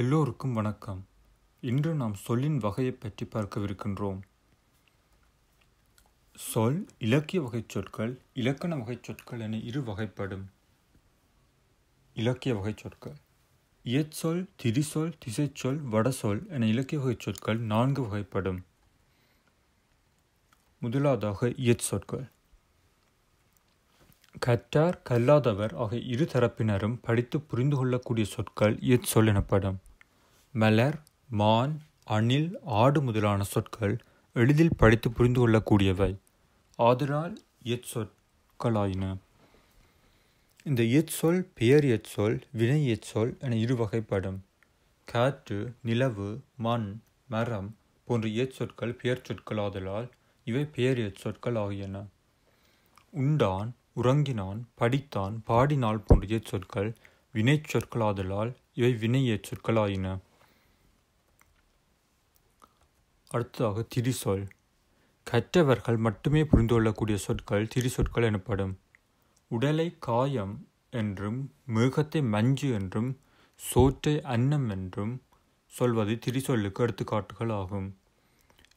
எல்லோருக்கும் வணக்கம். இன்று நாம் சொல்லின் வகையைப் பற்றி பார்க்கவிருக்கின்றோம். சொல் இலக்கிய வகை சொற்கள் இலக்கண வகைச் சொற்கள் என இரு வகைப்படும். இலக்கிய வகைச் சொற்கள். இயற்சொல் திரிசொல் திசைச்சொல் வடசொல் என இலக்கிய வகைச் சொற்கள் நான்கு வகைப்படும். முதலாவதாக இயற்சொற்கள். கற்றார் கல்லாதவர் ஆகிய இரு தரப்பினரும் படித்து புரிந்து கொள்ளக்கூடிய சொற்கள் இயற்சொல் எனப்படும். மலர் மான் அணில் ஆடு முதலான சொற்கள் எளிதில் படித்து புரிந்து கொள்ளக்கூடியவை. ஆதலால் எச்சொற்களாயின. இந்த எச்சொல் பெயர் எச்சொல் வினை எச்சொல் என இரு வகைப்படும். காற்று நிலவு மண் மரம் போன்ற இயற்சொற்கள் பெயர் சொற்களாதலால் இவை பெயர் எச்சொற்கள் ஆகியன. உண்டான் உறங்கினான் படித்தான் பாடினாள் போன்ற சொற்கள் வினைச்சொற்களாதலால் இவை வினை எச்சொற்களாயின. அடுத்ததாக திரிசொல். கற்றவர்கள் மட்டுமே புரிந்து கொள்ளக்கூடிய சொற்கள் திரிசொற்கள் எனப்படும். உடலை காயம் என்றும் மேகத்தை மஞ்சு என்றும் சோற்றை அன்னம் என்றும் சொல்வது திரிசொல்லுக்கு எடுத்துக்காட்டுகள் ஆகும்.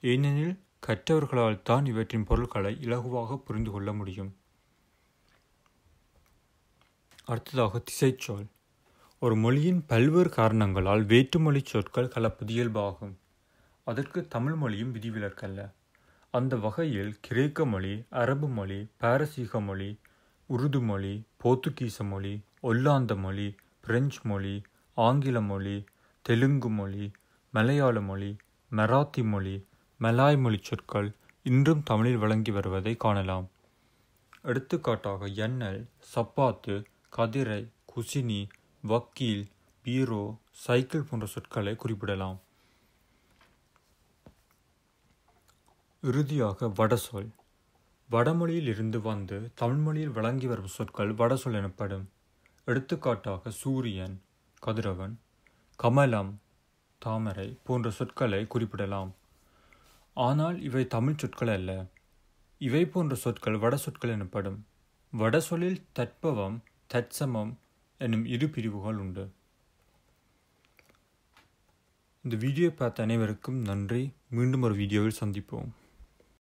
ஏனெனில் கற்றவர்களால் தான் இவற்றின் பொருட்களை இலகுவாக புரிந்து கொள்ள முடியும். அடுத்ததாக திசைச்சொல். ஒரு மொழியின் பல்வேறு காரணங்களால் வேற்றுமொழி சொற்கள் கலப்பது இயல்பாகும். அதற்கு தமிழ் மொழியும் விதிவிலக்கல்ல. அந்த வகையில் கிரேக்க மொழி அரபு மொழி பாரசீக மொழி உருது மொழி போர்த்துகீச மொழி ஒல்லாந்த மொழி பிரெஞ்சு மொழி ஆங்கில மொழி தெலுங்கு மொழி மலையாள மொழி மராத்தி மொழி மலாய் மொழி சொற்கள் இன்றும் தமிழில் வழங்கி வருவதை காணலாம். எடுத்துக்காட்டாக எண்ணல் சப்பாத்து கதிரை குசினி வக்கீல் பீரோ சைக்கிள் போன்ற சொற்களை குறிப்பிடலாம். இறுதியாக வடசொல். வடமொழியில் இருந்து வந்து தமிழ்மொழியில் வழங்கி வரும் சொற்கள் வடசொல் எனப்படும். எடுத்துக்காட்டாக சூரியன் கதிரவன் கமலம் தாமரை போன்ற சொற்களை குறிப்பிடலாம். ஆனால் இவை தமிழ் சொற்கள் அல்ல. இவை போன்ற சொற்கள் வட சொற்கள் எனப்படும். வடசொலில் தட்பவம் தற்சமம் என்னும் இரு பிரிவுகள் உண்டு. இந்த வீடியோ பார்த்த அனைவருக்கும் நன்றி. மீண்டும் ஒரு வீடியோவில் சந்திப்போம்.